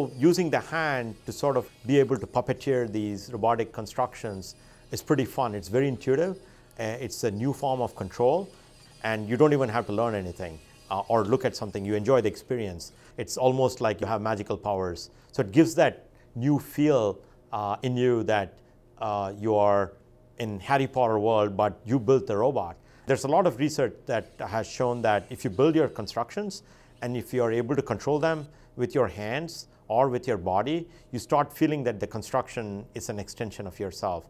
So using the hand to sort of be able to puppeteer these robotic constructions is pretty fun. It's very intuitive. Uh, it's a new form of control, and you don't even have to learn anything uh, or look at something. You enjoy the experience. It's almost like you have magical powers. So it gives that new feel uh, in you that uh, you are in Harry Potter world, but you built the robot. There's a lot of research that has shown that if you build your constructions and if you are able to control them with your hands or with your body, you start feeling that the construction is an extension of yourself.